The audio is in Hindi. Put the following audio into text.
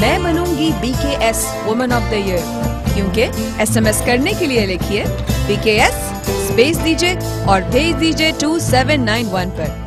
मैं बनूँगी BKS women of the year क्योंकि एसएमएस करने के लिए लिखिए बी के एस स्पेस दीजिए और भेज दीजिए टू सेवन नाइन वन पर।